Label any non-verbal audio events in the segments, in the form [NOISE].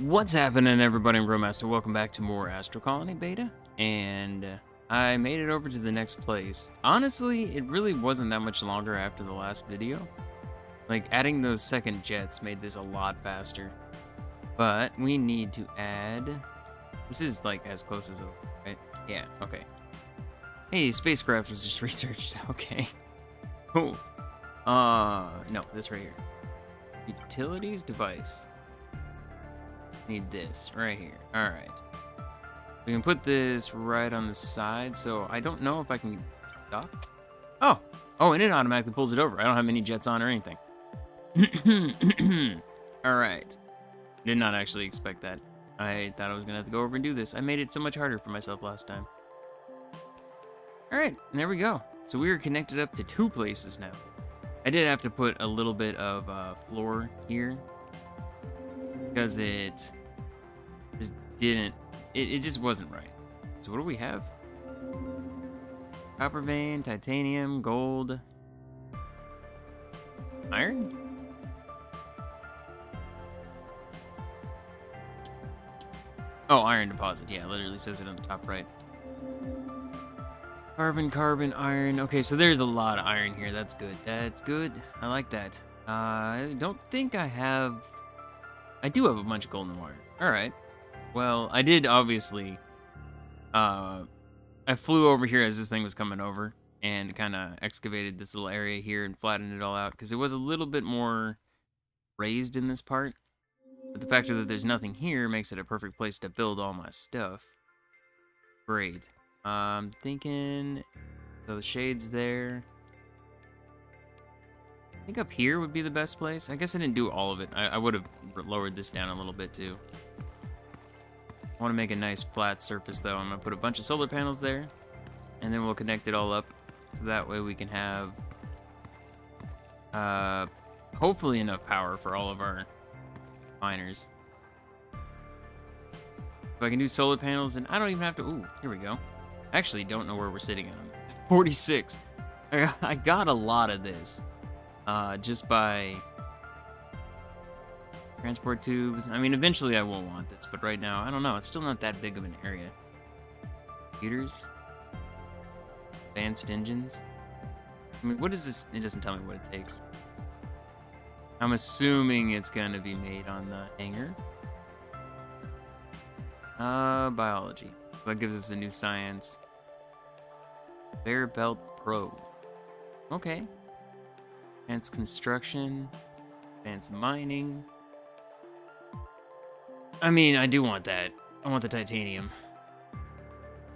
What's happening, everybody? I'm Grillmastah. Welcome back to more Astro Colony Beta, and uh, I made it over to the next place. Honestly, it really wasn't that much longer after the last video. Like, adding those second jets made this a lot faster. But we need to add... This is, like, as close as right? Yeah, okay. Hey, spacecraft was just [LAUGHS] researched. Okay. Cool. Uh, no, this right here. Utilities device. Need this right here. All right. We can put this right on the side, so I don't know if I can stop. Oh, oh, and it automatically pulls it over. I don't have any jets on or anything. [CLEARS THROAT] All right. Did not actually expect that. I thought I was gonna have to go over and do this. I made it so much harder for myself last time. All right, there we go. So we are connected up to two places now. I did have to put a little bit of uh, floor here because it didn't, it, it just wasn't right. So what do we have? Copper vein, titanium, gold, iron? Oh, iron deposit. Yeah, literally says it on the top right. Carbon, carbon, iron. Okay, so there's a lot of iron here. That's good. That's good. I like that. Uh, I don't think I have... I do have a bunch of golden wire. Alright. Well, I did obviously... Uh, I flew over here as this thing was coming over and kind of excavated this little area here and flattened it all out because it was a little bit more raised in this part. But the fact that there's nothing here makes it a perfect place to build all my stuff. Great. I'm thinking... So the shade's there. I think up here would be the best place. I guess I didn't do all of it. I, I would have lowered this down a little bit too. I want to make a nice flat surface though. I'm going to put a bunch of solar panels there. And then we'll connect it all up. So that way we can have... Uh, hopefully enough power for all of our miners. If I can do solar panels, then I don't even have to... Ooh, here we go. I actually don't know where we're sitting on [LAUGHS] 46. I got a lot of this. Uh, just by... Transport tubes. I mean, eventually I will want this, but right now, I don't know. It's still not that big of an area. Computers. Advanced engines. I mean, what is this? It doesn't tell me what it takes. I'm assuming it's going to be made on the hangar. Uh, biology. That gives us a new science. Bear Belt Pro. Okay. Advanced construction. Advanced mining. I mean, I do want that. I want the titanium.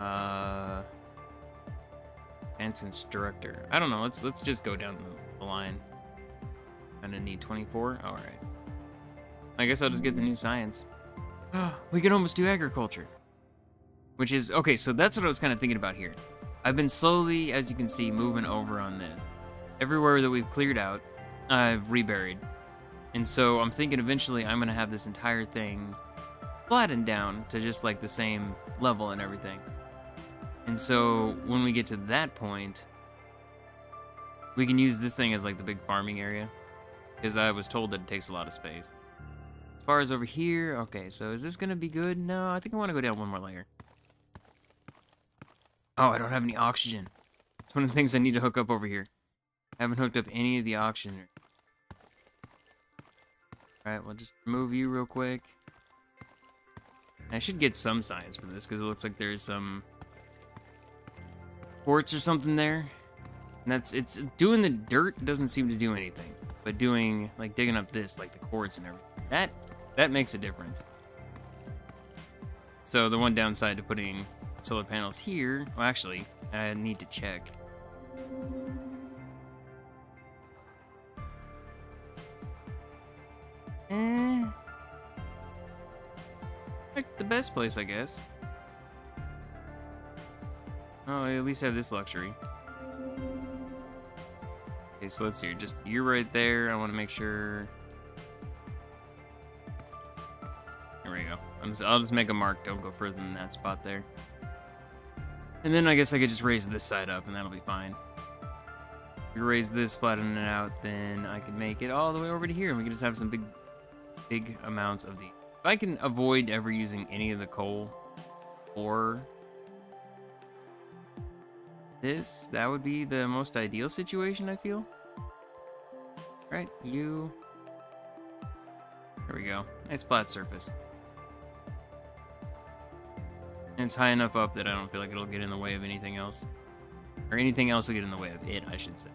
Uh, advanced constructor. I don't know. Let's let's just go down the line. I'm Gonna need 24. All right. I guess I'll just get the new science. [GASPS] we can almost do agriculture. Which is, okay, so that's what I was kind of thinking about here. I've been slowly, as you can see, moving over on this. Everywhere that we've cleared out, I've reburied. And so I'm thinking eventually I'm going to have this entire thing flattened down to just like the same level and everything. And so when we get to that point, we can use this thing as like the big farming area. Because I was told that it takes a lot of space. As far as over here, okay, so is this going to be good? No, I think I want to go down one more layer. Oh, I don't have any oxygen. It's one of the things I need to hook up over here. I haven't hooked up any of the oxygen. Alright, we'll just move you real quick. I should get some science for this, because it looks like there's some quartz or something there. And that's, it's, doing the dirt doesn't seem to do anything. But doing, like, digging up this, like the quartz and everything, that, that makes a difference. So the one downside to putting solar panels here. Well, actually, I need to check. Place, I guess. Oh, I at least have this luxury. Okay, so let's see. Just you're right there. I want to make sure. There we go. Just, I'll just make a mark. Don't go further than that spot there. And then I guess I could just raise this side up and that'll be fine. If we raise this, flatten it out, then I can make it all the way over to here and we can just have some big, big amounts of the If I can avoid ever using any of the coal or this, that would be the most ideal situation, I feel. Right, you... There we go. Nice flat surface. And it's high enough up that I don't feel like it'll get in the way of anything else. Or anything else will get in the way of it, I should say.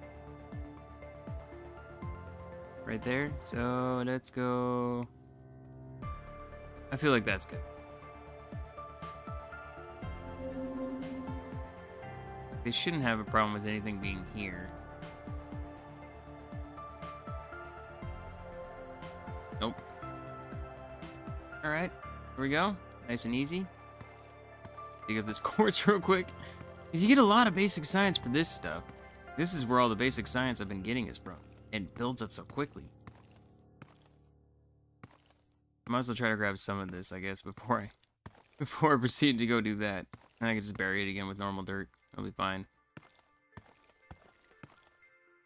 Right there. So let's go... I feel like that's good. They shouldn't have a problem with anything being here. Nope. Alright, here we go. Nice and easy. Pick up this [LAUGHS] quartz real quick. Because you get a lot of basic science for this stuff. This is where all the basic science I've been getting is from. And builds up so quickly. I might as well try to grab some of this, I guess, before I [LAUGHS] before I proceed to go do that. And I can just bury it again with normal dirt. I'll be fine.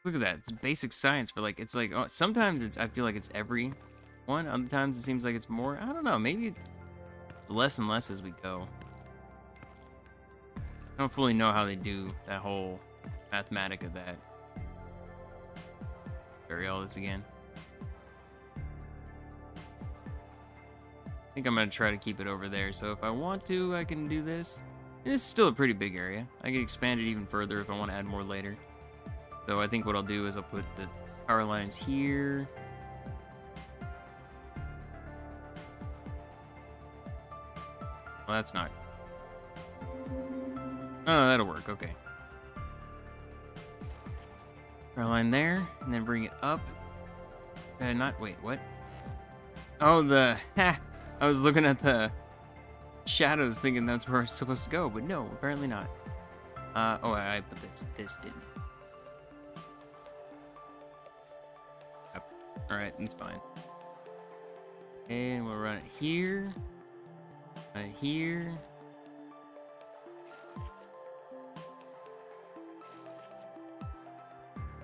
Look at that. It's basic science for like, it's like, oh, sometimes it's, I feel like it's every one. Other times it seems like it's more. I don't know. Maybe it's less and less as we go. I don't fully know how they do that whole mathematic of that. Bury all this again. I think I'm going to try to keep it over there. So if I want to, I can do this. This is still a pretty big area. I can expand it even further if I want to add more later. So I think what I'll do is I'll put the power lines here. Well, that's not... Oh, that'll work. Okay. Power line there, and then bring it up. Uh, not... Wait, what? Oh, the... [LAUGHS] Ha! I was looking at the shadows thinking that's where it's supposed to go, but no, apparently not. Uh, oh, I, put this, this didn't. Yep. Alright, that's fine. And we'll run it here. Right here.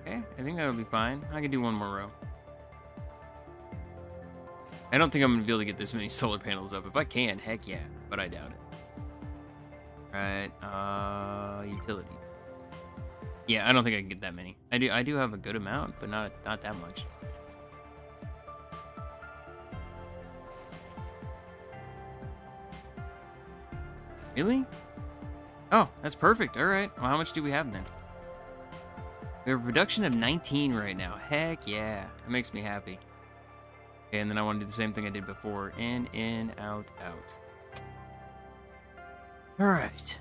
Okay, I think that'll be fine. I can do one more row. I don't think I'm going to be able to get this many [LAUGHS] solar panels up. If I can, heck yeah, but I doubt it. Right, uh, utilities. Yeah, I don't think I can get that many. I do I do have a good amount, but not not that much. Really? Oh, that's perfect. All right. Well, how much do we have then? We have a production of 19 right now. Heck yeah. That makes me happy. And then I want to do the same thing I did before. In, in, out, out. Alright.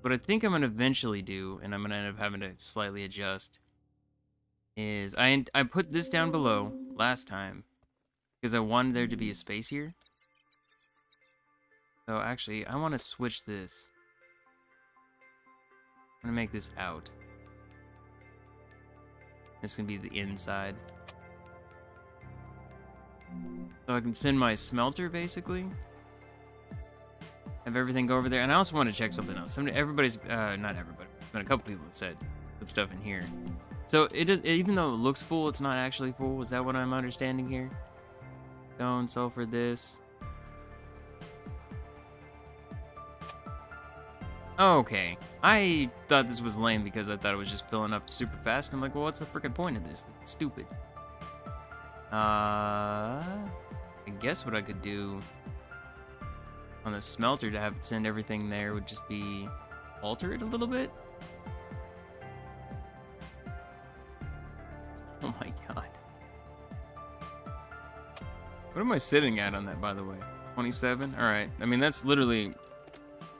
What I think I'm going to eventually do, and I'm going to end up having to slightly adjust, is I, I put this down below last time because I wanted there to be a space here. So actually, I want to switch this. I'm going to make this out. This can be the inside. So I can send my smelter, basically. Have everything go over there. And I also want to check something else. Somebody, everybody's, uh, not everybody, but a couple people said put stuff in here. So it even though it looks full, it's not actually full. Is that what I'm understanding here? Stone, sulfur, this. Okay. I thought this was lame because I thought it was just filling up super fast. I'm like, well, what's the freaking point of this? It's stupid. Uh, I guess what I could do on the smelter to have it send everything there would just be alter it a little bit. [LAUGHS] Oh my god. What am I sitting at on that, by the way? 27? Alright. I mean, that's literally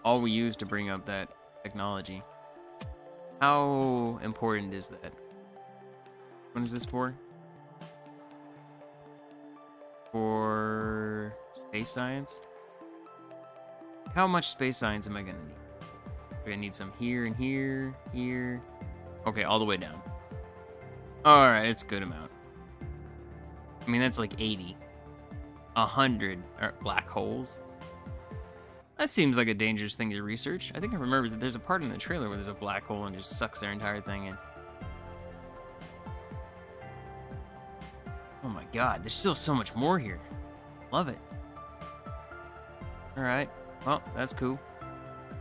all we use to bring up that technology. How important is that? What is this for? For space science? How much space science am I gonna need? Okay, I need some here and here, here. Okay, all the way down. Alright, it's a good amount. I mean, that's like 80. 100 er, black holes. That seems like a dangerous thing to research. I think I remember that there's a part in the trailer where there's a black hole and just sucks their entire thing in. Oh my god, there's still so much more here. Love it. Alright. Well, that's cool.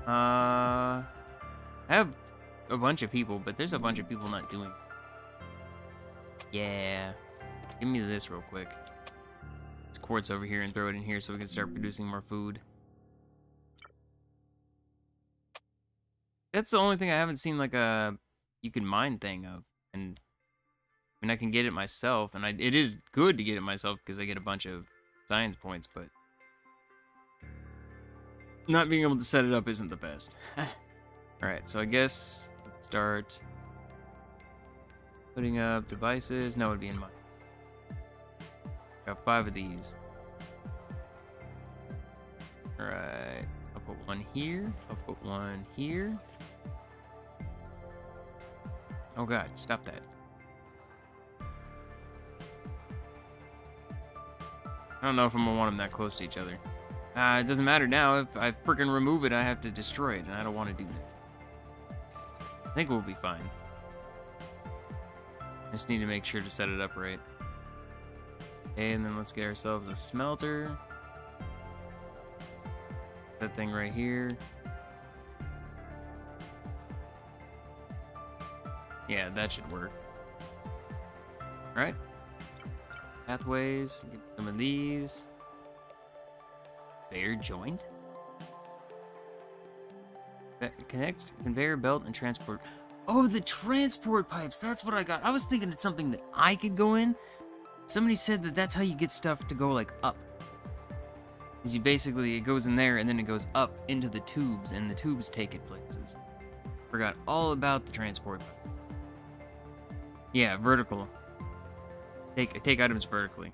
Uh, I have a bunch of people, but there's a bunch of people not doing. Yeah. Give me this real quick. This quartz over here and throw it in here so we can start producing more food. That's the only thing I haven't seen like a you can mine thing of. And I mean I can get it myself and I it is good to get it myself because I get a bunch of science points, but not being able to set it up isn't the best. [SIGHS] Alright, so I guess let's start putting up devices. No, it would be in mine. Got five of these. Alright, I'll put one here. I'll put one here. Oh god, stop that. Don't know if I'm gonna want them that close to each other. Uh, it doesn't matter now. If I freaking remove it, I have to destroy it, and I don't want to do that. I think we'll be fine. Just need to make sure to set it up right. Okay, and then let's get ourselves a smelter. That thing right here. Yeah, that should work. Alright. Pathways, get some of these. Conveyor joint? Connect conveyor belt and transport. Oh, the transport pipes. That's what I got. I was thinking it's something that I could go in. Somebody said that that's how you get stuff to go like up. Is you basically it goes in there and then it goes up into the tubes and the tubes take it places. Forgot all about the transport. Yeah, vertical. Take take items vertically.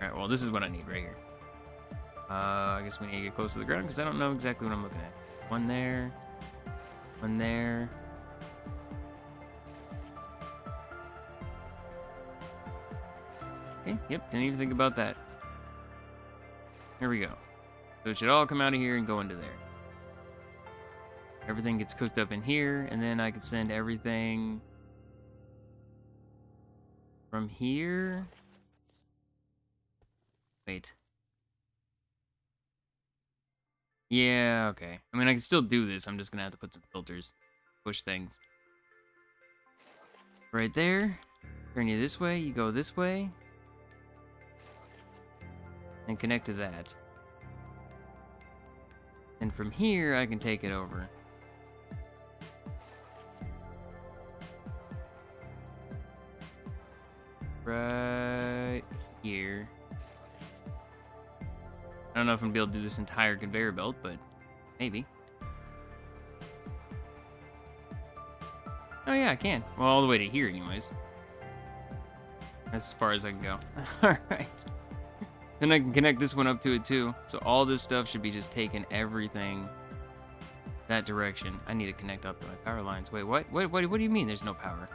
Alright, well, this is what I need right here. Uh, I guess we need to get close to the ground because I don't know exactly what I'm looking at. One there. One there. Okay, yep, didn't even think about that. Here we go. So it should all come out of here and go into there. Everything gets cooked up in here, and then I can send everything from here Wait. Yeah, okay. I mean, I can still do this. I'm just gonna have to put some filters. Push things. Right there. Turn you this way. You go this way. And connect to that. And from here, I can take it over. Right here. I don't know if I'm gonna be able to do this entire conveyor belt, but maybe. Oh yeah, I can. Well, all the way to here anyways. That's as far as I can go. [LAUGHS] Alright. Then I can connect this one up to it too. So all this stuff should be just taking everything that direction. I need to connect up to my power lines. Wait, what? What, what, what do you mean there's no power?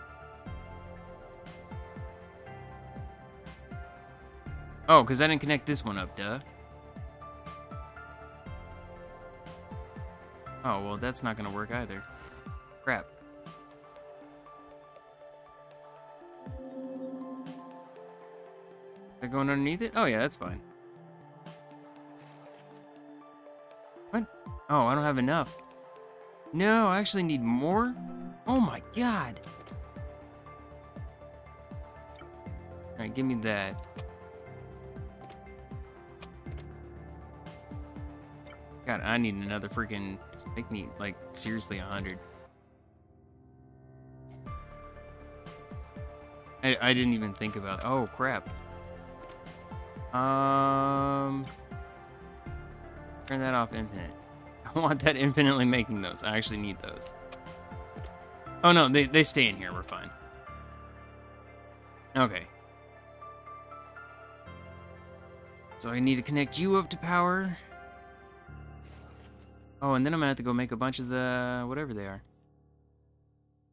Oh, because I didn't connect this one up, duh. Oh, well, that's not going to work either. Crap. Is that going underneath it? Oh, yeah, that's fine. What? Oh, I don't have enough. No, I actually need more? Oh my god. Alright, give me that. God, I need another freaking Make me, like, seriously a 100. I, I didn't even think about... Oh, crap. Um... Turn that off infinite. [LAUGHS] I want that infinitely making those. I actually need those. Oh, no, they, they stay in here. We're fine. Okay. So I need to connect you up to power. Oh, and then I'm gonna have to go make a bunch of the whatever they are.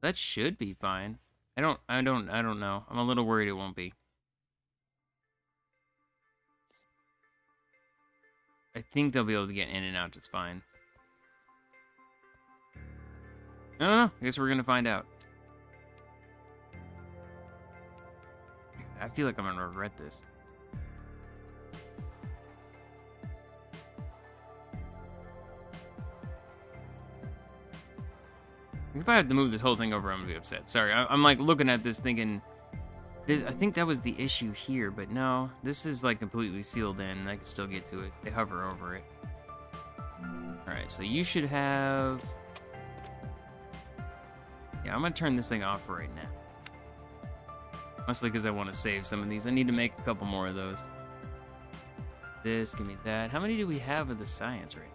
That should be fine. I don't I don't I don't know. I'm a little worried it won't be. I think they'll be able to get in and out just fine. I don't know. I guess we're gonna find out. I feel like I'm gonna regret this. If I have to move this whole thing over, I'm gonna be upset. Sorry, I, am like looking at this thinking, I think that was the issue here, but no, this is like completely sealed in. I can still get to it. They hover over it. All right, so you should have. Yeah, I'm gonna turn this thing off right now. Mostly because I want to save some of these. I need to make a couple more of those. This, give me that. How many do we have of the science right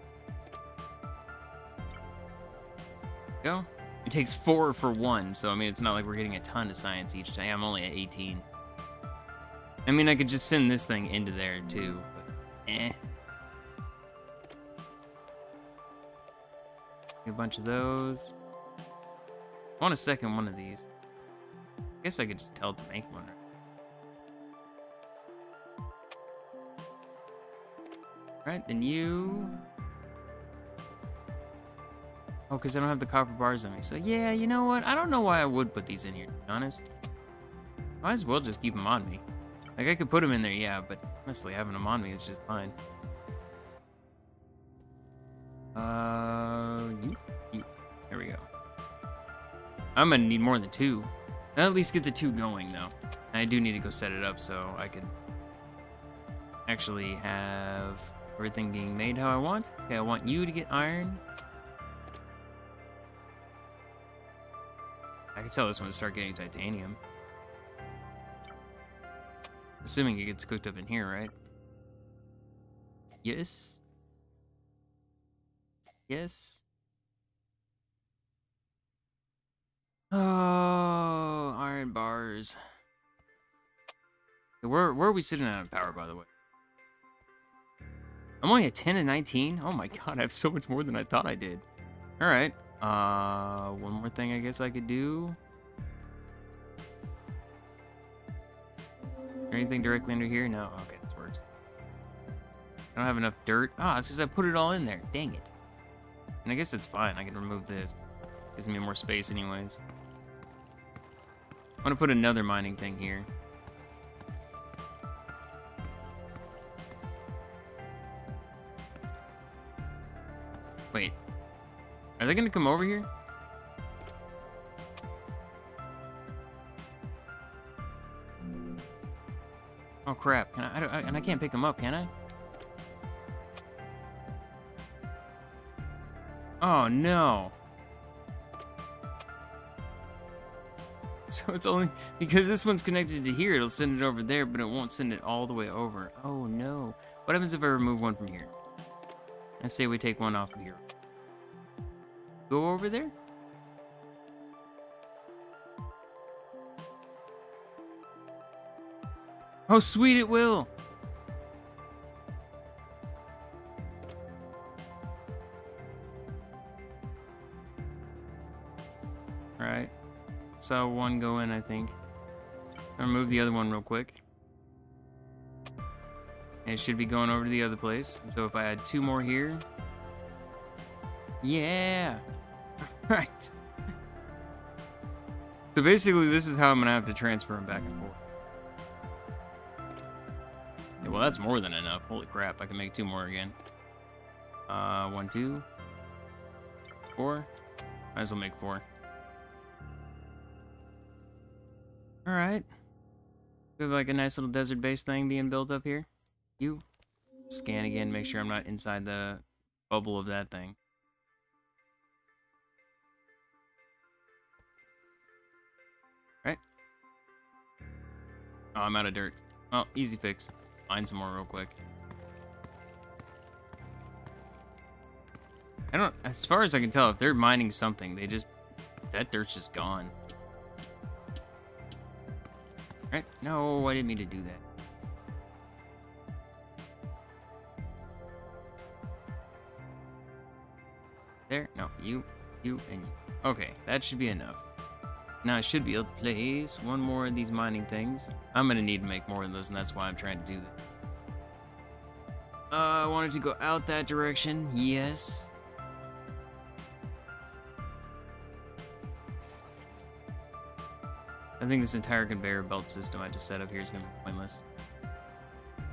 Go. It takes four for one, so I mean, it's not like we're getting a ton of science each time. I'm only at 18. I mean, I could just send this thing into there too, but eh. A bunch of those. I want a second one of these. I guess I could just tell it to make one. Right, then you... Oh, because I don't have the copper bars on me. So, yeah, you know what? I don't know why I would put these in here, to be honest. Might as well just keep them on me. Like, I could put them in there, yeah, but honestly, having them on me is just fine. Uh, you. There we go. I'm gonna need more than two. I'll at least get the two going, though. I do need to go set it up so I can actually have everything being made how I want. Okay, I want you to get iron. I can tell this one to start getting titanium. Assuming it gets cooked up in here, right? Yes. Yes. Oh, iron bars. Where, where are we sitting in power, by the way? I'm only at 10 and 19? Oh my [LAUGHS] god, I have so much more than I thought I did. Alright. Uh, one more thing I guess I could do. Anything directly under here? No? Okay, this works. I don't have enough dirt. Ah, it's because I put it all in there. Dang it. And I guess it's fine. I can remove this. Gives me more space anyways. I'm gonna put another mining thing here. Are they gonna come over here? Oh crap! Can I, I, and I can't pick them up, can I? Oh no! [LAUGHS] So it's only because this one's connected to here, it'll send it over there, but it won't send it all the way over. Oh no! What happens if I remove one from here? Let's say we take one off of here. Go over there? Oh, sweet, it will. Alright. Saw one go in, I think. I'll remove the other one real quick. And it should be going over to the other place. So if I add two more here. Yeah! [LAUGHS] right. So basically, this is how I'm going to have to transfer them back and forth. Yeah, well, that's more than enough. Holy crap, I can make two more again. Uh, one, two, four. Might as well make four. Alright. We have like a nice little desert base thing being built up here. You scan again, make sure I'm not inside the bubble of that thing. Oh, I'm out of dirt. Oh, easy fix. Find some more real quick. I don't, as far as I can tell, if they're mining something, they just, that dirt's just gone. Right? No, I didn't mean to do that. There, no, you, you, and you. Okay, that should be enough. Now I should be able to place one more of these mining things. I'm gonna need to make more of those, and that's why I'm trying to do that. Uh, I wanted to go out that direction. Yes. I think this entire conveyor belt system I just set up here is to be pointless.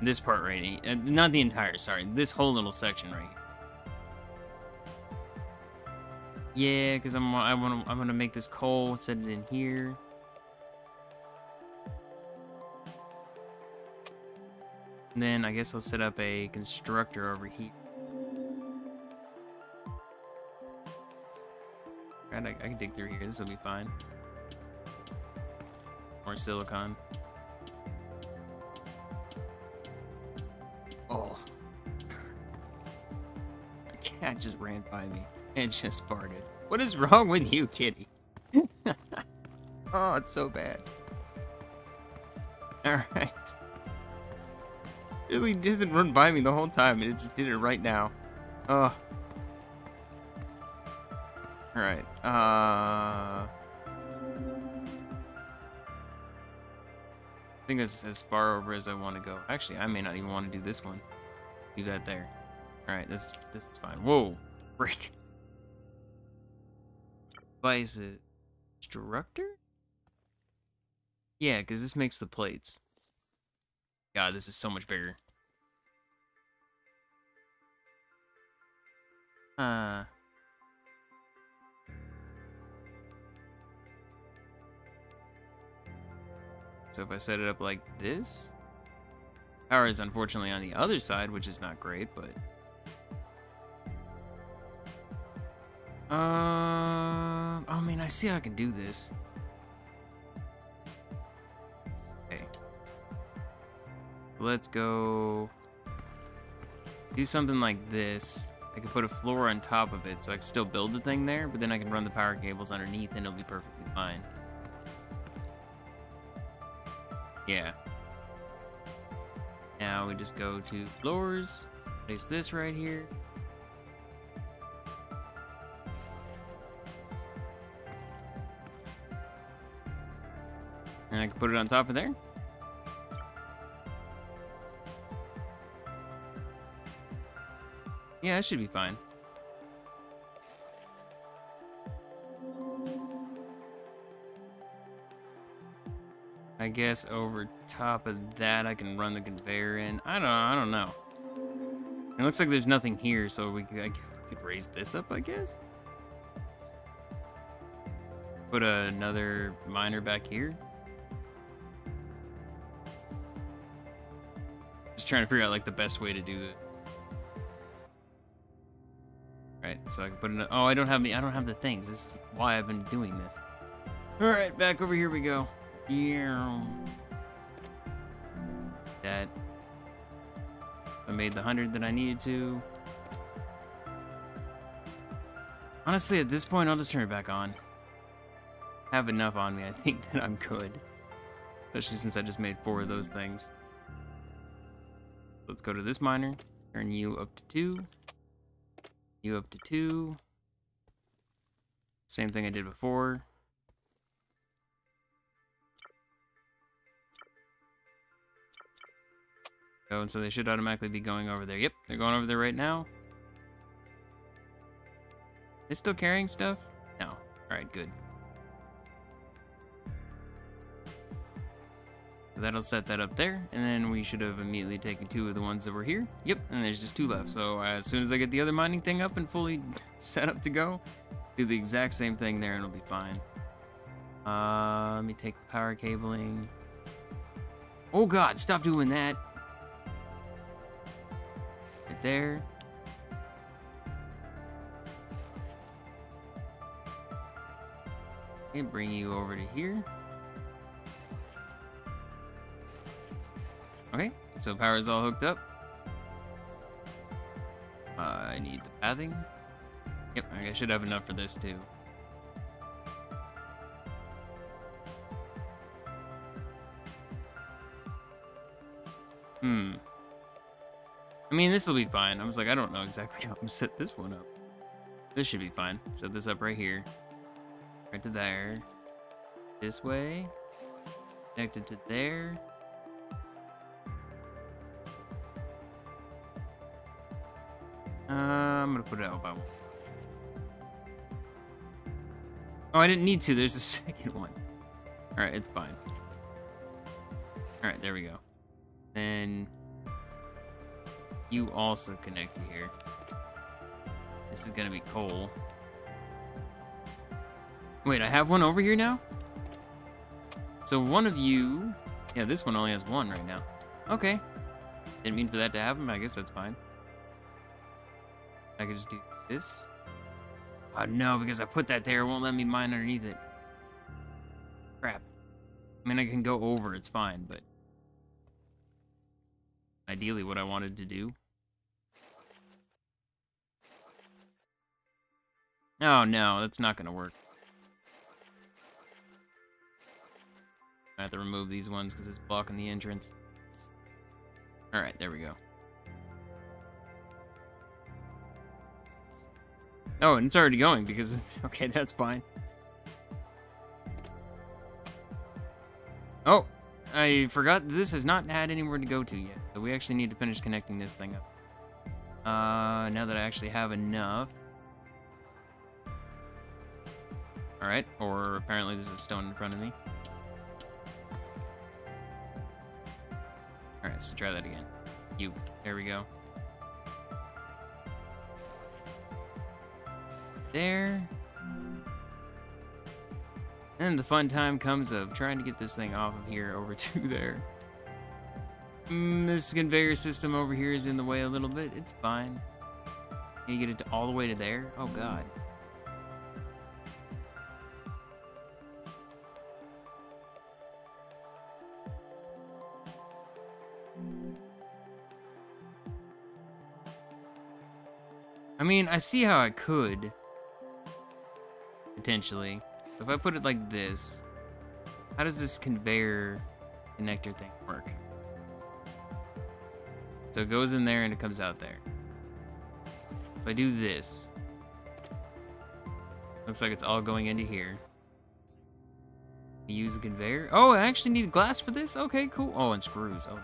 This part right. Uh, not the entire, sorry. This whole little section right here. Yeah, because I'm I want I'm gonna make this coal, set it in here. And then I guess I'll set up a constructor over here. Right, I, I can dig through here. This will be fine. More silicon. Oh. [LAUGHS] Cat just ran by me and just farted. What is wrong with you, kitty? [LAUGHS] oh, it's so bad. Alright. It really doesn't run by me the whole time, and it just did it right now. Oh. Alright, uh... I think that's as far over as I want to go. Actually, I may not even want to do this one. Do that there. Alright, this this is fine. Whoa! Break. Vice Instructor? Yeah, because this makes the plates. God, this is so much bigger. Uh... So if I set it up like this, power is unfortunately on the other side, which is not great, but... Uh, I mean, I see how I can do this. Okay. Let's go do something like this. I can put a floor on top of it so I can still build the thing there, but then I can run the power cables underneath and it'll be perfectly fine. Yeah. Now we just go to floors, place this right here. I can put it on top of there. Yeah, that should be fine. I guess over top of that I can run the conveyor in. I don't know, I don't know. It looks like there's nothing here, so we could, could raise this up, I guess? Put another miner back here. Trying to figure out like the best way to do it. Right, so I can put in. Oh, I don't have me. I don't have the things. This is why I've been doing this. All right, back over here we go. Yeah. That. I made the hundred that I needed to. Honestly, at this point, I'll just turn it back on. I have enough on me, I think, [LAUGHS] that I'm good. Especially since I just made four of those things. Let's go to this miner. Turn you up to two. You up to two. Same thing I did before. Oh, and so they should automatically be going over there. Yep, they're going over there right now. They still carrying stuff? No. Alright, good. That'll set that up there, and then we should have immediately taken two of the ones that were here. Yep, and there's just two left. So uh, as soon as I get the other mining thing up and fully [LAUGHS] set up to go, do the exact same thing there and it'll be fine. Uh, let me take the power cabling. Oh god, stop doing that. Right there. And bring you over to here. So power is all hooked up. Uh, I need the pathing. Yep, I should have enough for this too. Hmm. I mean, this will be fine. I was like, I don't know exactly [LAUGHS] how I'm gonna set this one up. This should be fine. Set this up right here. Right to there. This way. Connected to there. Uh, I'm gonna put it out by Oh, I didn't need to. There's a [LAUGHS] second one. Alright, it's fine. Alright, there we go. Then you also connect here. This is gonna be coal. Wait, I have one over here now? So one of you... Yeah, this one only has one right now. Okay. Didn't mean for that to happen, I guess that's fine. I could just do this. Oh no, because I put that there, it won't let me mine underneath it. Crap. I mean, I can go over, it's fine, but... Ideally what I wanted to do. Oh no, that's not gonna work. I have to remove these ones because it's blocking the entrance. Alright, there we go. Oh, and it's already going because... [LAUGHS] Okay, that's fine. Oh, I forgot this has not had anywhere to go to yet. So we actually need to finish connecting this thing up. Uh, now that I actually have enough. Alright, or apparently there's a stone in front of me. Alright, so try that again. You. There we go. There. And the fun time comes of trying to get this thing off of here over [LAUGHS] to there. Mm, this conveyor system over here is in the way a little bit. It's fine. Can you get it all the way to there? Oh god. I mean, I see how I could. Potentially. If I put it like this, how does this conveyor connector thing work? So it goes in there and it comes out there. If I do this, looks like it's all going into here. Use the conveyor. Oh, I actually need glass for this? Okay, cool. Oh, and screws. Oh.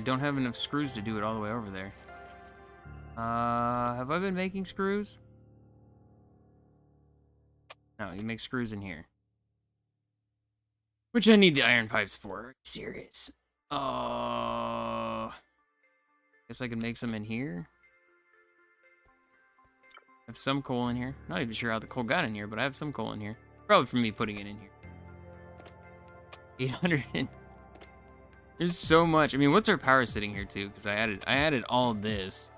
I don't have enough screws to do it all the way over there. Uh, have I been making screws? No, you make screws in here. Which I need the iron pipes for. Serious? Uh, guess I can make some in here. I have some coal in here. Not even sure how the coal got in here, but I have some coal in here. Probably from me putting it in here. 800 and there's so much. I mean, what's our power sitting here too? Because I added I added all this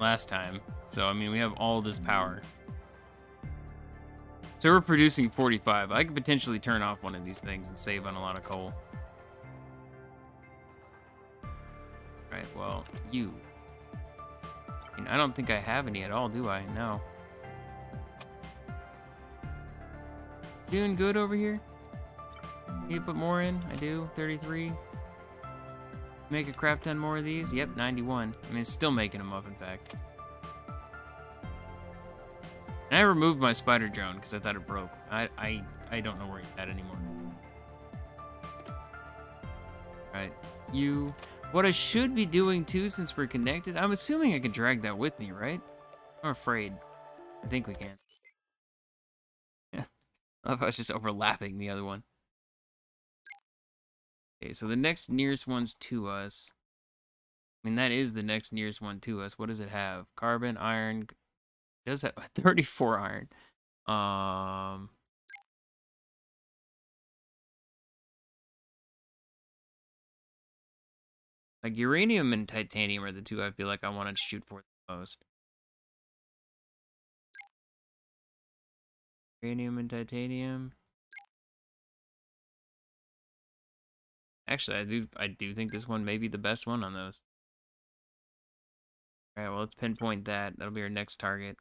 last time. So I mean, we have all this power. So we're producing 45. I could potentially turn off one of these things and save on a lot of coal. Right, well, you. I, mean, I don't think I have any at all, do I? No. Doing good over here? Need to put more in? I do. 33. Make a crap ton more of these? Yep, 91. I mean, still making them up, in fact. And I removed my spider drone because I thought it broke. I, I, I don't know where it's at anymore. Right, you... What I should be doing, too, since we're connected, I'm assuming I can drag that with me, right? I'm afraid. I think we can. Yeah. [LAUGHS] I thought I was just overlapping the other one. Okay, so the next nearest one's to us. I mean, that is the next nearest one to us. What does it have? Carbon, iron. Does have [LAUGHS] 34 iron. Um. Like uranium and titanium are the two I feel like I want to shoot for the most. Uranium and titanium. Actually, I do I do think this one may be the best one on those. All right, well, let's pinpoint that. That'll be our next target.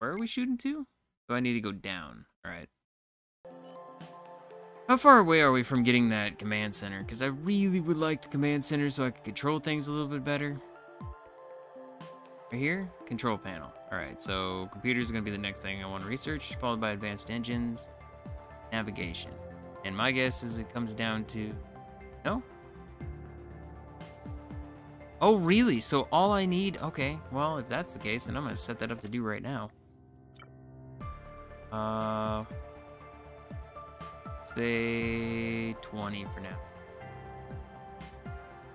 Where are we shooting to? Do I need to go down? All right. How far away are we from getting that command center? Because I really would like the command center so I can control things a little bit better. Right here, control panel. All right, so computers are gonna be the next thing I want to research, followed by advanced engines, navigation. And my guess is it comes down to... No? Oh, really? So all I need... Okay, well, if that's the case, then I'm to set that up to do right now. Uh... Say 20 for now.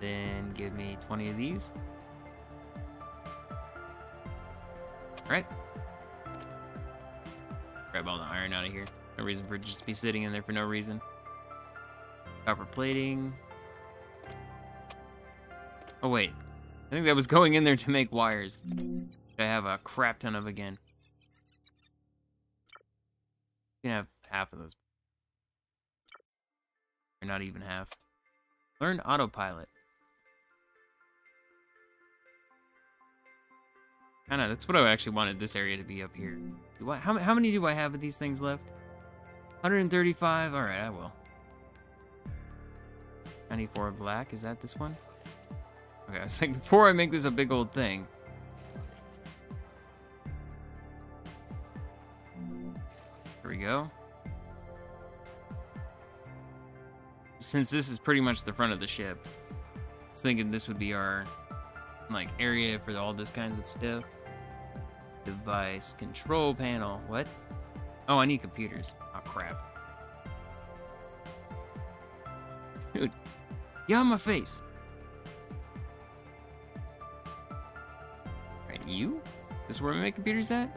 Then give me 20 of these. Alright. Grab all the iron out of here. No reason for it just to be sitting in there for no reason. Copper plating. Oh, wait. I think that was going in there to make wires. I have a crap ton of again. You can have half of those. Or not even half. Learn autopilot. Kinda, that's what I actually wanted this area to be up here. Do I, how, how many do I have of these things left? 135? Alright, I will. 94 black, is that this one? Okay, I was like, [LAUGHS] before I make this a big old thing. Here we go. Since this is pretty much the front of the ship, I was thinking this would be our, like, area for all this kinds of stuff. Device, control panel, what? Oh, I need computers. Oh, crap. Dude, get on my face. Right, you? This is where my computers at?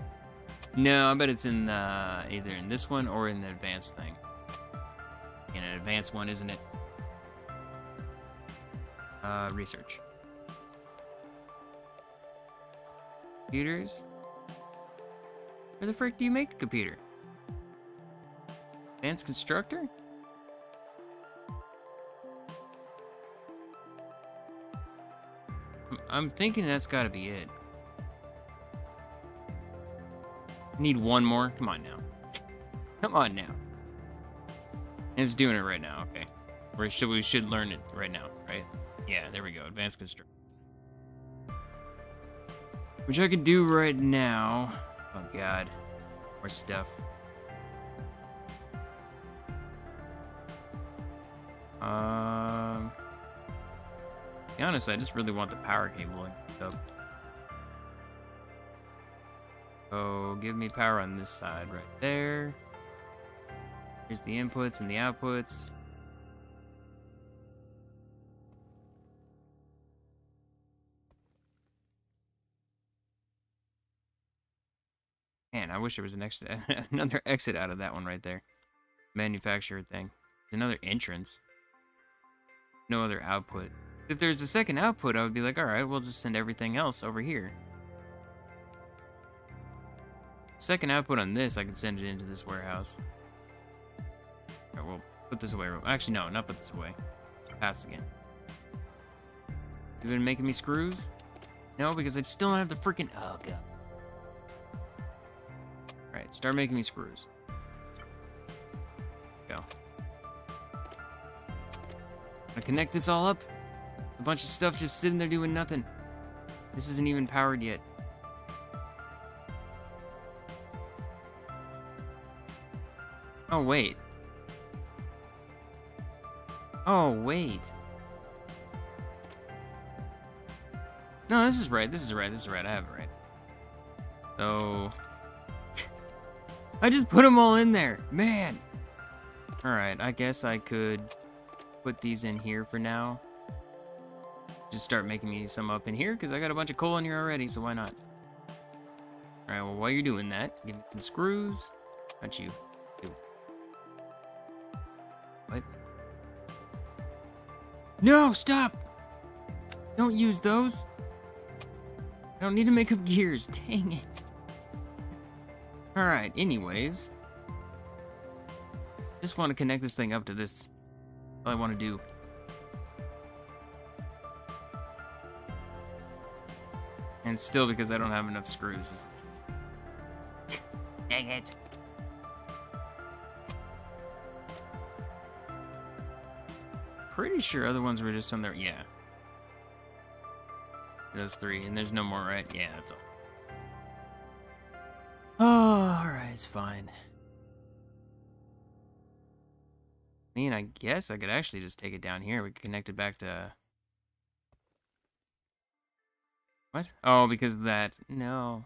No, I bet it's in uh, either in this one or in the advanced thing. In an advanced one, isn't it? Uh, research. Computers? Where the frick do you make the computer? Advanced constructor? I'm thinking that's gotta be it. Need one more? Come on now. Come on now. It's doing it right now, okay. Or should we should learn it right now, right? Yeah, there we go. Advanced constructor. Which I can do right now. Oh god. More stuff. Um be honest, I just really want the power cable up. oh, give me power on this side right there. Here's the inputs and the outputs. Wish there was an exit, [LAUGHS] another exit out of that one right there. Manufacturer thing. It's another entrance. No other output. If there's a second output, I would be like, alright, we'll just send everything else over here. Second output on this, I can send it into this warehouse. Alright, we'll put this away. Actually, no, not put this away. Pass again. You've been making me screws? No, because I still don't have the freaking... Oh, God. Alright, start making me screws. Go. I connect this all up. A bunch of stuff just sitting there doing nothing. This isn't even powered yet. Oh, wait. Oh, wait. No, this is right. This is right. This is right. I have it right. So... I just put them all in there. Man. Alright, I guess I could put these in here for now. Just start making me some up in here, because I got a bunch of coal in here already, so why not? Alright, well, while you're doing that, give me some screws. Not you. What? No, stop! Don't use those. I don't need to make up gears. [LAUGHS] Dang it. Alright, anyways. Just want to connect this thing up to this. All I want to do. And still because I don't have enough screws. [LAUGHS] Dang it. Pretty sure other ones were just on there. Yeah. Those three. And there's no more, right? Yeah, that's all. Oh, alright, it's fine. I mean, I guess I could actually just take it down here. We could connect it back to... What? Oh, because that. No.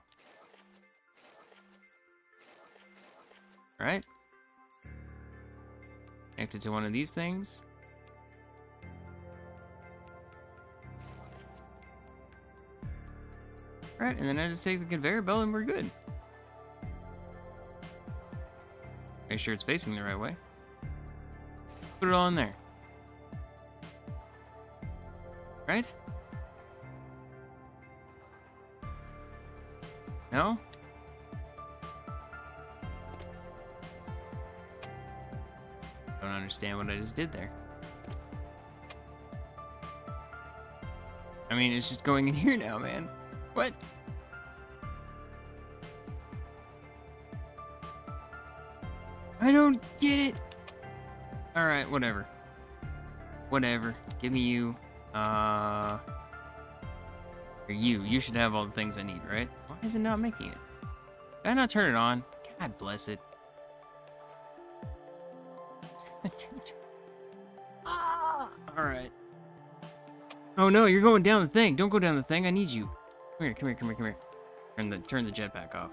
Right? Connected to one of these things. Right, and then I just take the conveyor belt and we're good. Make sure it's facing the right way. Put it all in there. Right? No? Don't understand what I just did there. I mean, it's just going in [LAUGHS] here now, man. What? I don't get it. Alright, whatever. Whatever. Give me you. Uh... You. You should have all the things I need, right? Why is it not making it? Did I not turn it on? God bless it. [LAUGHS] ah! Alright. Oh no, you're going down the thing. Don't go down the thing. I need you. Come here, come here, come here, come here. Turn the turn the jetpack off.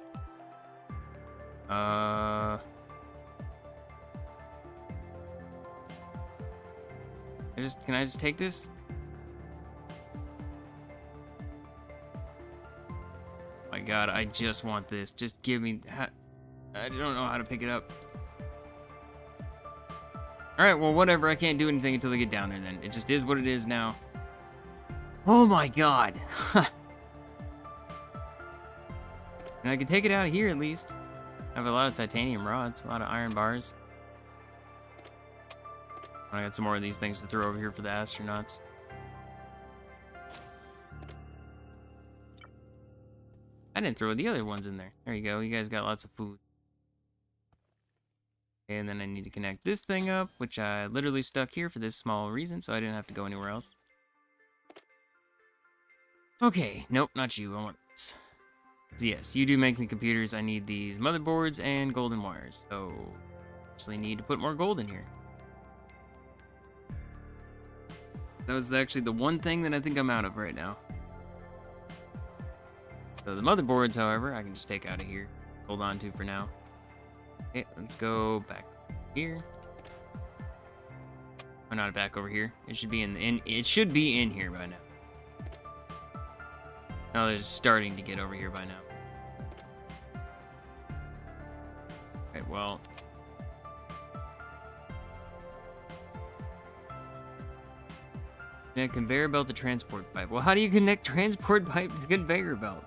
Uh just can I just take this? Oh my god, I just want this. Just give me I don't know how to pick it up. Alright, well whatever, I can't do anything until they get down there then. It just is what it is now. Oh my god. [LAUGHS] and I can take it out of here at least. I have a lot of titanium rods, a lot of iron bars. I got some more of these things to throw over here for the astronauts. I didn't throw the other ones in there. There you go. You guys got lots of food. And then I need to connect this thing up, which I literally stuck here for this small reason, so I didn't have to go anywhere else. Okay, nope, not you. I want this. Yes, you do make me computers. I need these motherboards and golden wires. So, actually need to put more gold in here. That was actually the one thing that I think I'm out of right now. So the motherboards, however, I can just take out of here. Hold on to for now. Okay, let's go back here. Or not back over here. It should be in, the in it should be in here by now. Now they're starting to get over here by now. Okay, well, Yeah, conveyor belt to transport pipe. Well, how do you connect [LAUGHS] transport pipe to conveyor belt?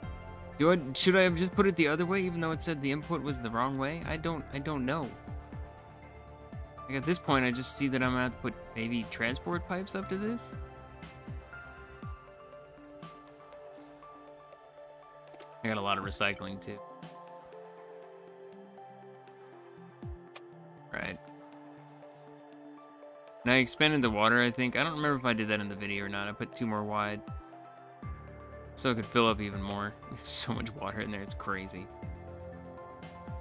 Do I should I have just put it the other way, even though it said the input was the wrong way? I don't I don't know. Like at this point, I just see that I'm gonna have to put maybe transport pipes up to this. I got a lot of recycling too. Right. And I expanded the water, I think. I don't remember if I did that in the video or not. I put two more wide. So it could fill up even more. [LAUGHS] So much water in there, it's crazy.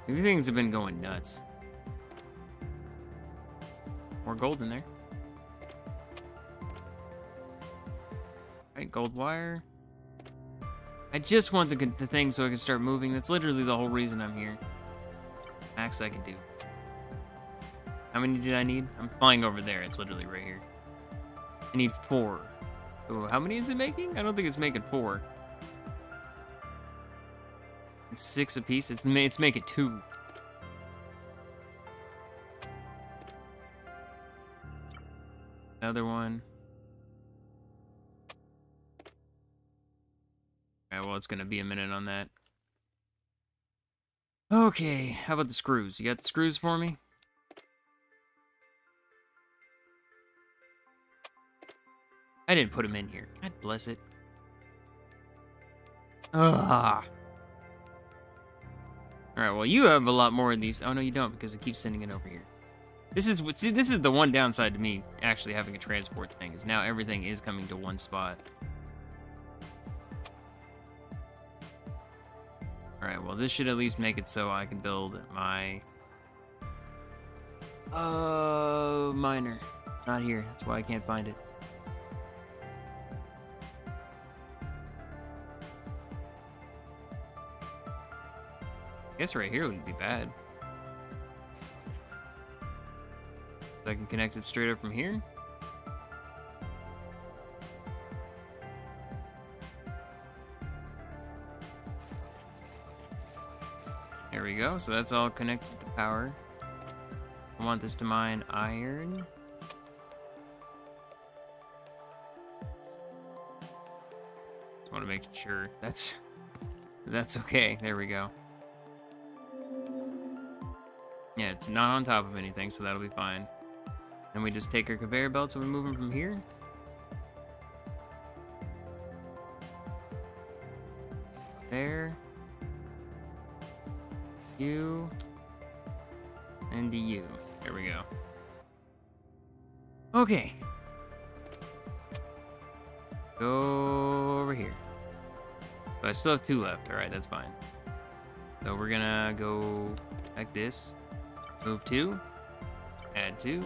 These things have been going nuts. More gold in there. Right, gold wire. I just want the, the thing so I can start moving. That's literally the whole reason I'm here. Max I can do. How many did I need? I'm flying over there. It's literally right here. I need four. How many is it making? I don't think it's making four. It's six apiece. It's, it's making two. Another one. Alright, well, it's gonna be a minute on that. Okay, how about the screws? You got the screws for me? I didn't put him in here. God bless it. Ugh. Alright, well, you have a lot more of these. Oh, no, you don't, because it keeps sending it over here. This is what see, this is the one downside to me actually having a transport thing, is now everything is coming to one spot. Alright, well, this should at least make it so I can build my Uh, miner. Not here. That's why I can't find it. Guess right here wouldn't be bad. I can connect it straight up from here. There we go. So that's all connected to power. I want this to mine iron. Just want to make sure that's that's okay. There we go. Yeah, it's not on top of anything, so that'll be fine. Then we just take our conveyor belts and we move them from here. There. You. And you. There we go. Okay. Go over here. But I still have two left. Alright, that's fine. So we're gonna go like this. Move two. Add two.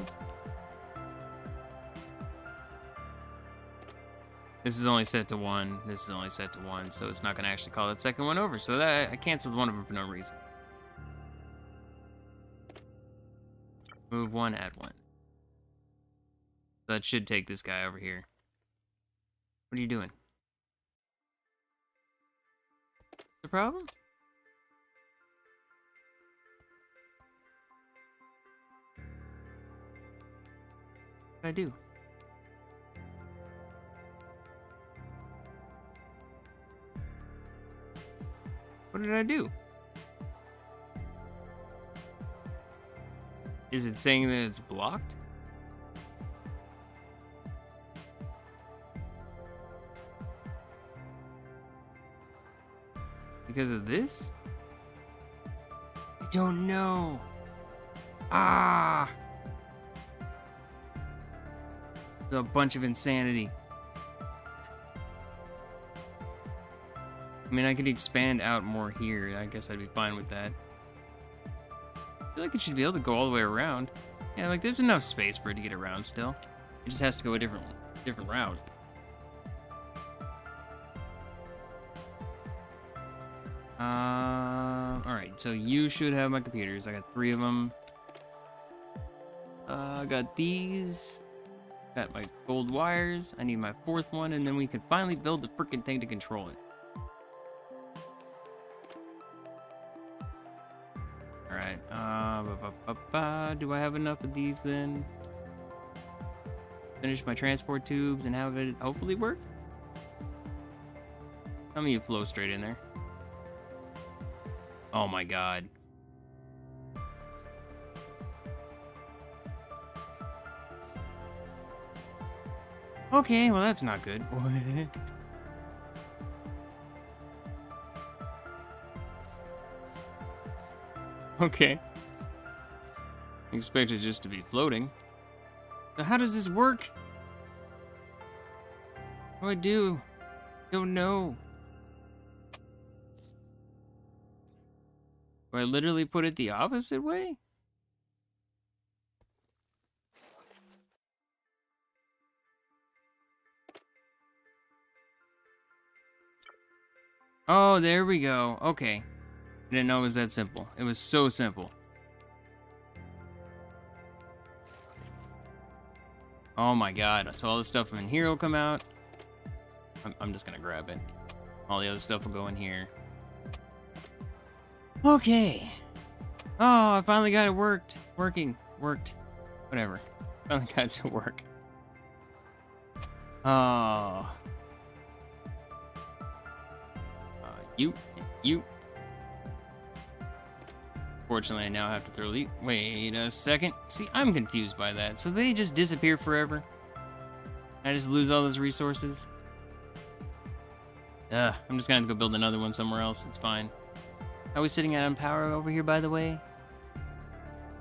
This is only set to one. This is only set to one, so it's not going to actually call that second one over. So that I canceled one of them for no reason. Move one, add one. That should take this guy over here. What are you doing? The problem? I do? What did I do? Is it saying that it's blocked? Because of this? I don't know. Ah! A bunch of insanity. I mean, I could expand out more here. I guess I'd be fine with that. I feel like it should be able to go all the way around. Yeah, like there's enough space for it to get around still. It just has to go a different, different route. Uh, all right. So you should have my computers. I got three of them. Uh, I got these. Got my gold wires. I need my fourth one, and then we can finally build the freaking thing to control it. Alright, uh, ba, ba, ba, do I have enough of these then? Finish my transport tubes and have it hopefully work? Tell me you flow straight in there. Oh my god. Okay, well that's not good. [LAUGHS] okay. Expected just to be floating. So how does this work? What do I do? Don't know. Do I literally put it the opposite way? Oh, there we go. Okay. I didn't know it was that simple. It was so simple. Oh my god. So all the stuff in here will come out. I'm, I'm just gonna grab it. All the other stuff will go in here. Okay. Oh, I finally got it worked. Working. Worked. Whatever. [LAUGHS] Finally got it to work. Oh. You, you. Fortunately, I now have to throw the. Wait a second. See, I'm confused by that. So they just disappear forever? I just lose all those resources? Ugh, I'm just gonna have to go build another one somewhere else. It's fine. Are we sitting at on power over here, by the way?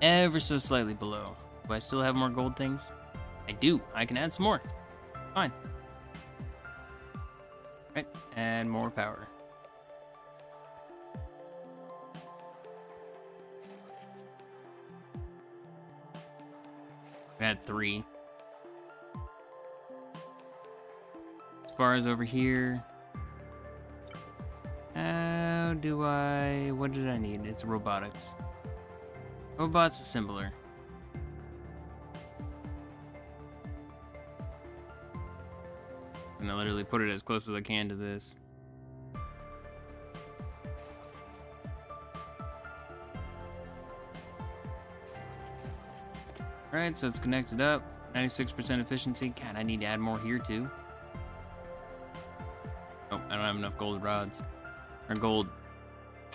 Ever so slightly below. Do I still have more gold things? I do. I can add some more. Fine. Right, add more power. I had three. As far as over here. How do I... What did I need? It's robotics. Robots assembler. And I literally put it as close as I can to this. Alright, so it's connected up. 96% efficiency. God, I need to add more here too. Oh, I don't have enough gold rods. Or gold.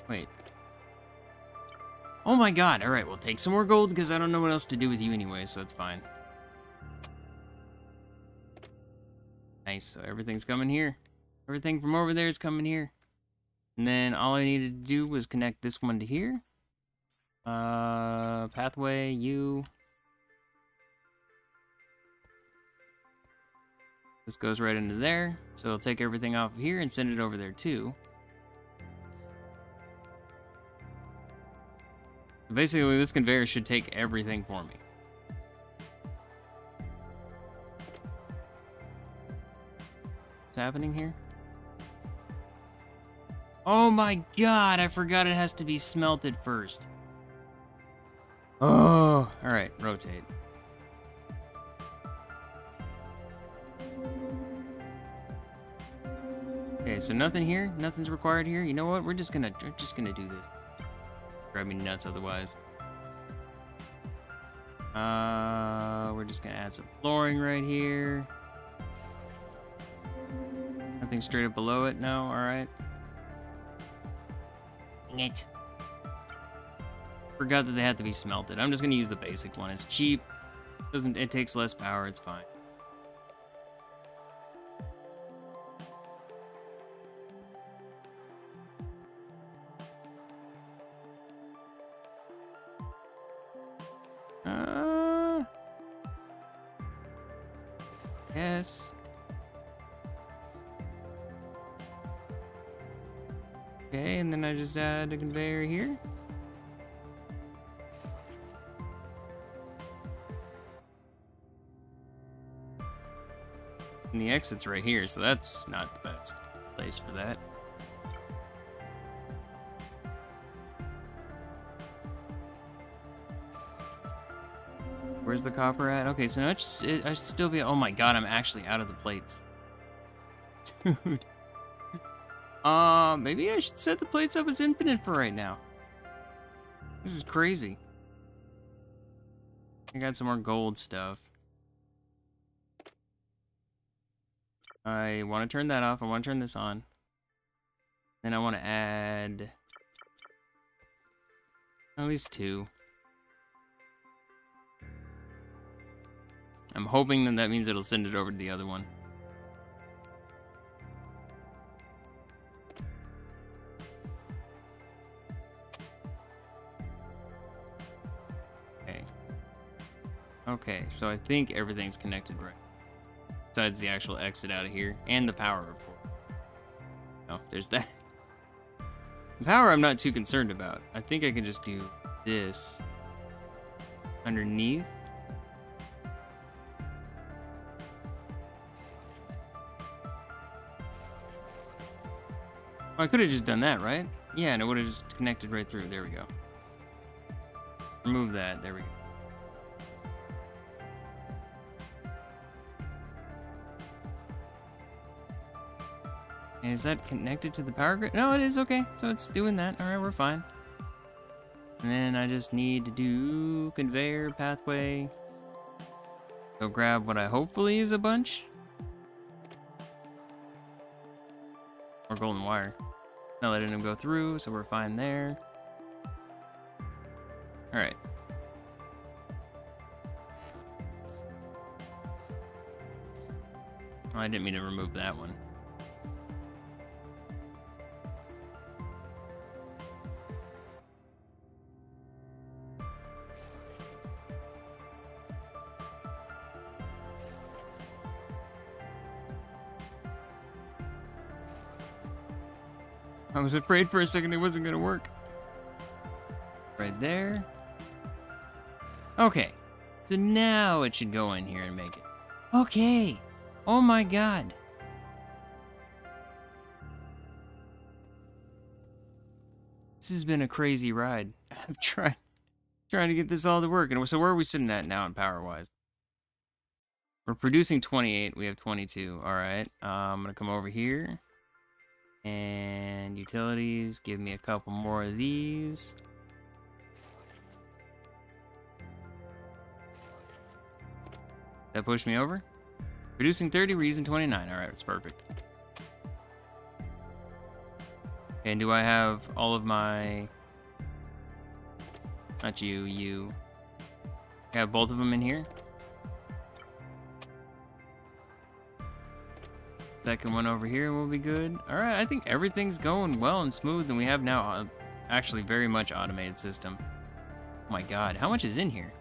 Wait. Oh my god, alright, we'll take some more gold because I don't know what else to do with you anyway, so that's fine. Nice, so everything's coming here. Everything from over there is coming here. And then all I needed to do was connect this one to here. Uh, pathway, you. This goes right into there. So it'll take everything off of here and send it over there too. Basically, this conveyor should take everything for me. What's happening here? Oh my god, I forgot it has to be smelted first. Oh, alright, rotate. Okay, so nothing here, nothing's required here. You know what? We're just gonna, we're just gonna do this. Drive me nuts otherwise. Uh, we're just gonna add some flooring right here. Nothing straight up below it? No? Alright. Dang it. Forgot that they had to be smelted. I'm just gonna use the basic one. It's cheap. Doesn't it takes less power, it's fine. Just add a conveyor here. And the exit's right here, so that's not the best place for that. Where's the copper at? Okay, so should, it, I should still be... Oh my god, I'm actually out of the plates. [LAUGHS] Dude. Uh, maybe I should set the plates up as infinite for right now. This is crazy. I got some more gold stuff. I want to turn that off. I want to turn this on. Then I want to add... At least two. I'm hoping that that means it'll send it over to the other one. Okay, so I think everything's connected right. Besides the actual exit out of here. And the power, of course. Oh, there's that. The power I'm not too concerned about. I think I can just do this underneath. I could have just done that, right? Yeah, and it would have just connected right through. There we go. Remove that. There we go. Is that connected to the power grid? No, it is. Okay. So it's doing that. All right, we're fine. And then I just need to do conveyor pathway. Go grab what I hopefully is a bunch. Or golden wire. Not letting him go through, so we're fine there. Alright. Oh, I didn't mean to remove that one. Was afraid for a second it wasn't gonna work. Right there. Okay. So now it should go in here and make it. Okay. Oh my god. This has been a crazy ride. [LAUGHS] I'm trying trying to get this all to work. And so where are we sitting at now in power wise? We're producing 28. We have 22. All right. Uh, I'm going to come over here. And utilities. Give me a couple more of these. That pushed me over? Producing 30, we're using 29. Alright, it's perfect. And do I have all of my... Not you, you. I have both of them in here? Second one over here will be good. Alright, I think everything's going well and smooth, and we have now uh, actually very much automated system. Oh my god, how much is in here?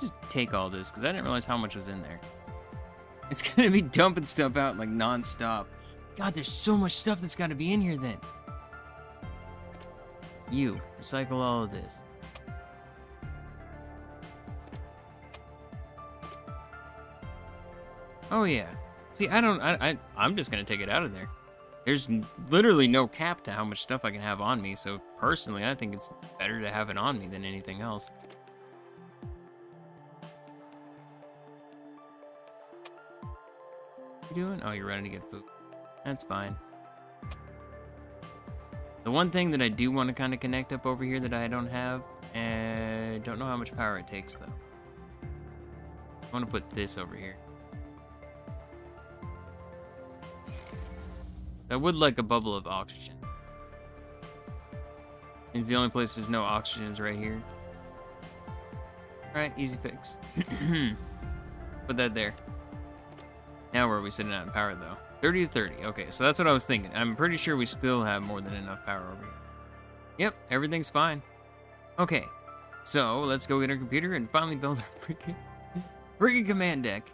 Just take all this, because I didn't realize how much was in there. [LAUGHS] It's gonna be dumping stuff out like non-stop. God, there's so much stuff that's gotta be in here then. You, recycle all of this. Oh yeah. See, I don't, I, I, I'm just gonna take it out of there. There's literally no cap to how much stuff I can have on me, so personally, I think it's better to have it on me than anything else. you doing? Oh, you're running to get food. That's fine. The one thing that I do want to kind of connect up over here that I don't have, and I don't know how much power it takes though. I want to put this over here. I would like a bubble of oxygen. It's the only place there's no oxygen is right here. Alright, easy picks. [CLEARS THROAT] Put that there. Now where are we sitting in power though? 30 to 30. Okay, so that's what I was thinking. I'm pretty sure we still have more than enough power over here. Yep, everything's fine. Okay, so let's go get our computer and finally build our [LAUGHS] freaking, freaking command deck.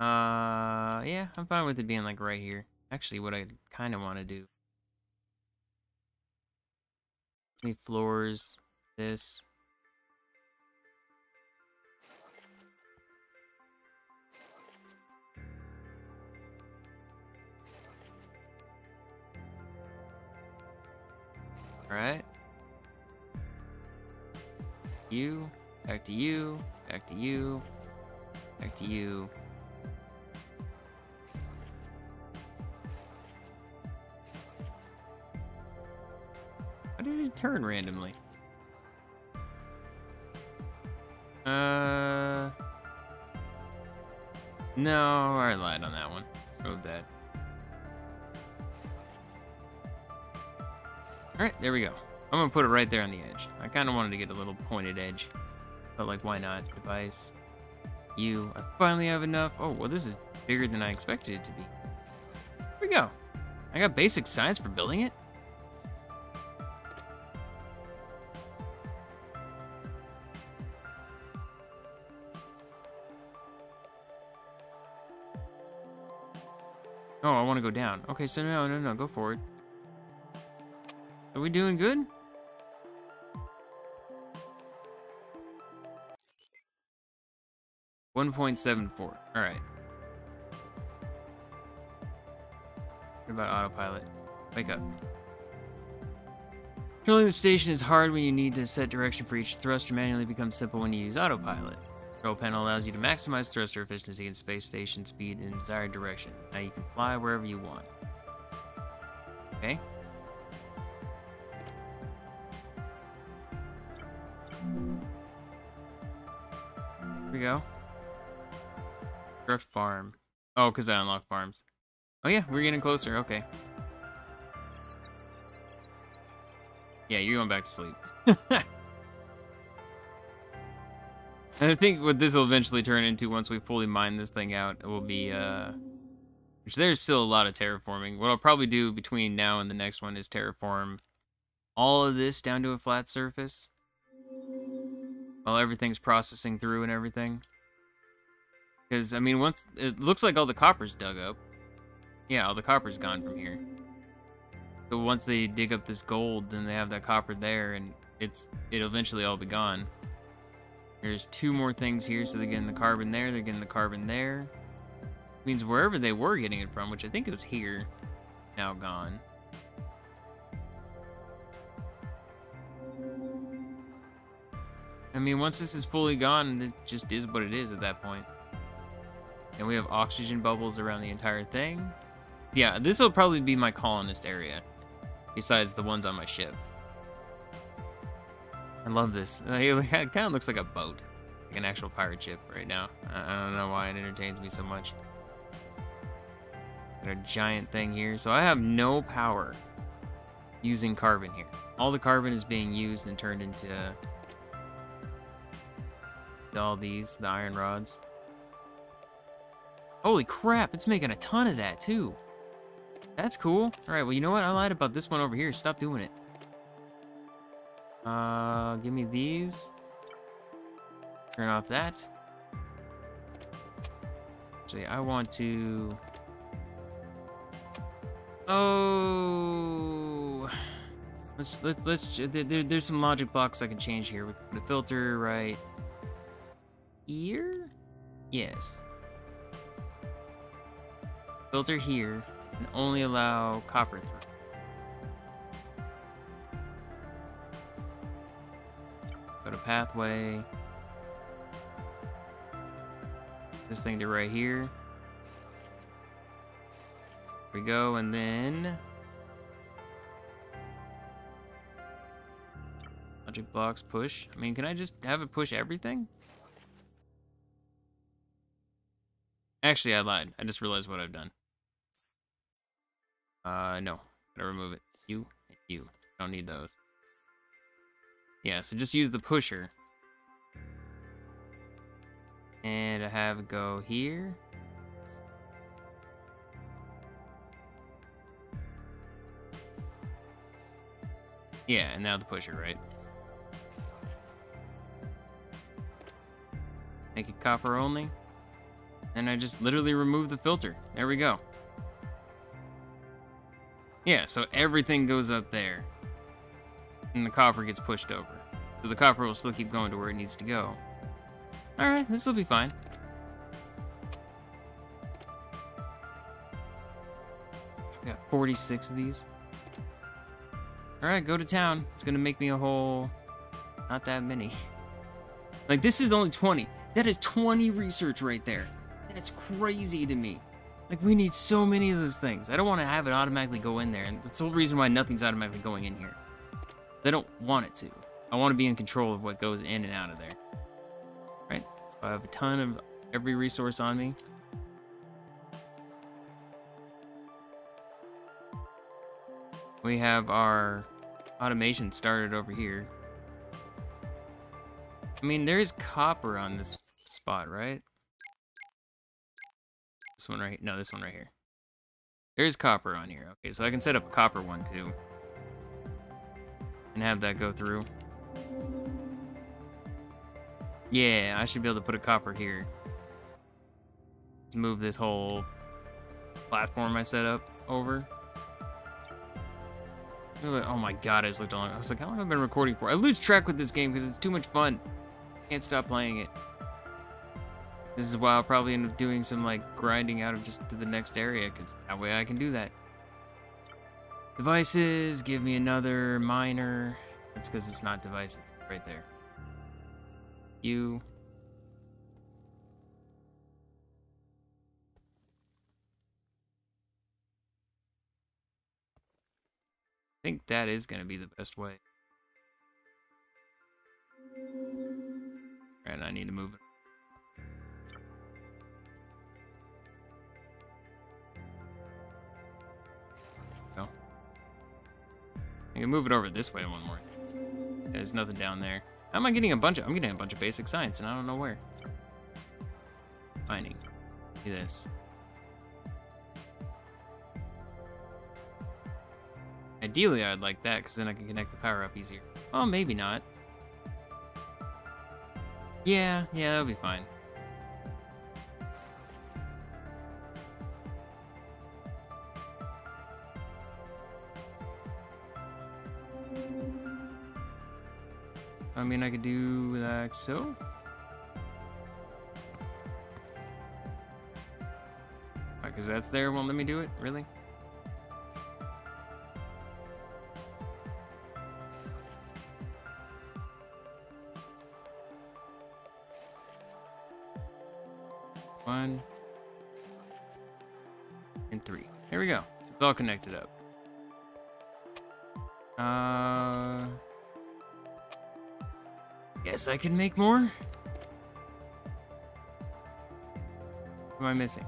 Uh, yeah, I'm fine with it being like right here. Actually, what I kind of want to do. Any floors, this. Alright. You, back to you, back to you, back to you. Turn randomly? Uh... No, I lied on that one. Move that. Alright, there we go. I'm gonna put it right there on the edge. I kind of wanted to get a little pointed edge. But like, why not? Device. You. I finally have enough. Oh, well, this is bigger than I expected it to be. Here we go. I got basic science for building it. Oh, I want to go down. Okay, so no, no, no, go forward. Are we doing good? One point seven four. All right. What about autopilot? Wake up. Controlling the station is hard when you need to set direction for each thruster manually becomes simple when you use autopilot. Control panel allows you to maximize thruster efficiency and space station speed in desired direction. Now you can fly wherever you want. Okay. Here we go. Drift farm. Oh, because I unlocked farms. Oh yeah, we're getting closer. Okay. Yeah, you're going back to sleep. [LAUGHS] and I think what this will eventually turn into once we fully mine this thing out, it will be, uh... Which there's still a lot of terraforming. What I'll probably do between now and the next one is terraform all of this down to a flat surface while everything's processing through and everything. Because, I mean, once it looks like all the copper's dug up. Yeah, all the copper's gone from here. So once they dig up this gold, then they have that copper there, and it's it'll eventually all be gone. There's two more things here, so they're getting the carbon there, they're getting the carbon there. Means wherever they were getting it from, which I think it was here, now gone. I mean, once this is fully gone, it just is what it is at that point. And we have oxygen bubbles around the entire thing. Yeah, this will probably be my colonist area, besides the ones on my ship. I love this. [LAUGHS] It kind of looks like a boat, like an actual pirate ship right now. I don't know why it entertains me so much. Got a giant thing here. So I have no power using carbon here. All the carbon is being used and turned into all these, the iron rods. Holy crap, it's making a ton of that too. That's cool. Alright, well you know what? I lied about this one over here. Stop doing it. Uh, give me these. Turn off that. Actually, I want to... Oh... Let's, let, let's, there, there's some logic blocks I can change here. We can put a filter right here? Yes. Filter here and only allow copper through. Pathway. This thing to right here. We go, and then logic blocks push. I mean, can I just have it push everything? Actually, I lied. I just realized what I've done. Uh, no. Gotta remove it. You you. Don't need those. Yeah, so just use the pusher. And I have go here. Yeah, and now the pusher, right? Make it copper only. And I just literally remove the filter. There we go. Yeah, so everything goes up there. And the copper gets pushed over. So the copper will still keep going to where it needs to go. Alright, this will be fine. I've got 46 of these. Alright, go to town. It's gonna make me a whole... Not that many. [LAUGHS] Like, this is only 20. That is 20 research right there. That's crazy to me. Like, we need so many of those things. I don't want to have it automatically go in there, and that's the whole reason why nothing's automatically going in here. They don't want it to. I want to be in control of what goes in and out of there. Right? So I have a ton of every resource on me. We have our automation started over here. I mean, there's copper on this spot, right? This one right No, this one right here. There's copper on here. Okay, so I can set up a copper one too. And have that go through. Yeah, I should be able to put a copper here. Let's move this whole platform I set up over. Oh my god, I just looked. I was like, how long have I been recording for? I lose track with this game because it's too much fun. Can't stop playing it. This is why I'll probably end up doing some like grinding out of just to the next area because that way I can do that. Devices, give me another miner. That's because it's not devices, right there. You. I think that is going to be the best way. And I need to move it. I can move it over this way one more. There's nothing down there. How am I getting a bunch of, I'm getting a bunch of basic science and I don't know where. Finding. See this. Ideally, I'd like that, because then I can connect the power up easier. Oh, maybe not. Yeah, yeah, that'll be fine. mean, I could do like so. Because that's there, won't let me do it? Really? One. And three. Here we go. So it's all connected up. Uh, Guess I can make more? What am I missing?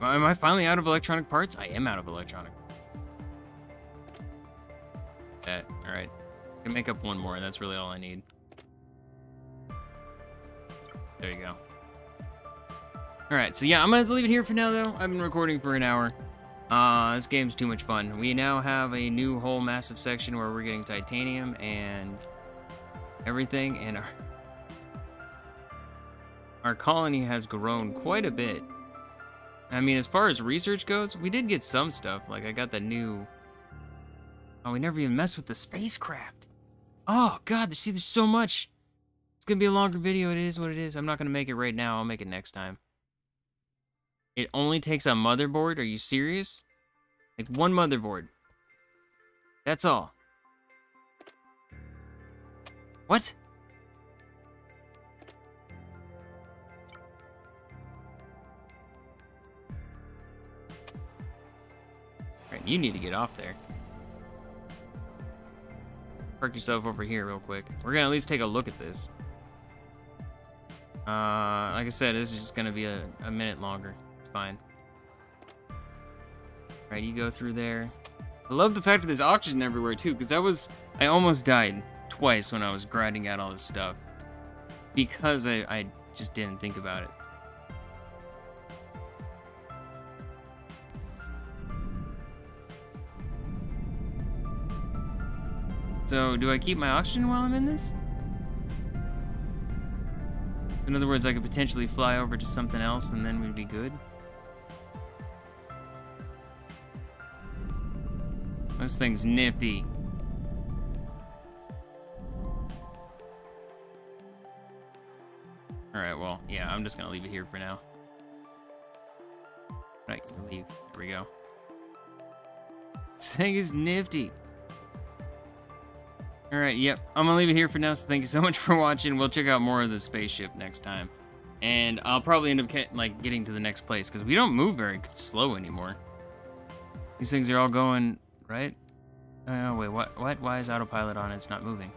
Am I finally out of electronic parts? I am out of electronic. That, alright. I can make up one more, that's really all I need. There you go. Alright, so yeah, I'm gonna leave it here for now though. I've been recording for an hour. Uh, this game's too much fun. We now have a new whole massive section where we're getting titanium and everything, and our, our colony has grown quite a bit. I mean, as far as research goes, we did get some stuff. Like, I got the new... Oh, we never even messed with the spacecraft. Oh, God, see, there's so much. It's gonna be a longer video. It is what it is. I'm not gonna make it right now. I'll make it next time. It only takes a motherboard? Are you serious? Like, one motherboard. That's all. What? Right, you need to get off there. Park yourself over here real quick. We're gonna at least take a look at this. Uh, like I said, this is just gonna be a, a minute longer. It's fine. Right, you go through there. I love the fact that there's oxygen everywhere too, because that was I almost died twice when I was grinding out all this stuff because I, I just didn't think about it. So, do I keep my oxygen while I'm in this? In other words, I could potentially fly over to something else and then we'd be good. This thing's nifty. I'm just gonna leave it here for now. Right, leave. Here we go. This thing is nifty. Alright, yep. I'm gonna leave it here for now, so thank you so [LAUGHS] much for watching. We'll check out more of the spaceship next time. And I'll probably end up get, like getting to the next place, because we don't move very slow anymore. These things are all going, right? Oh, wait, what? What? Why is autopilot on? It's not moving.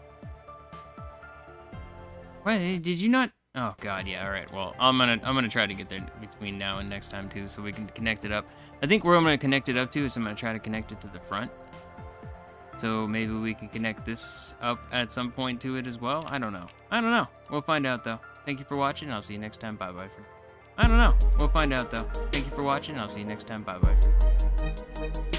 Wait, did you not? Oh god, yeah. All right. Well, I'm gonna I'm gonna try to get there between now and next time too, so we can connect it up. I think where I'm gonna connect it up to is I'm gonna try to connect it to the front. So maybe we can connect this up at some point to it as well. I don't know. I don't know. We'll find out though. Thank you for watching. I'll see you next time. Bye bye. For... I don't know. We'll find out though. Thank you for watching. I'll see you next time. Bye bye.